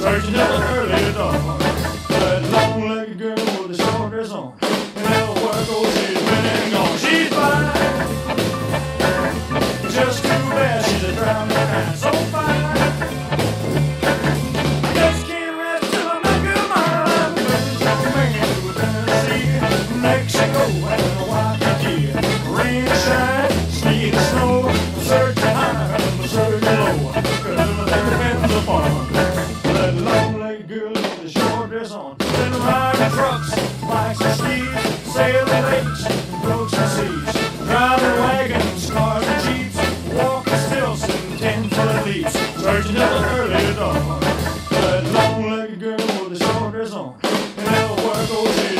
Virgin of the blinders on. Turn around trucks, bikes and skis, sailing lakes, boats and seas, driving wagons, cars and jeeps, walking stilts and ten foot leaps, searching till the early dawn. That long-legged girl with the shoulders on, and they'll work over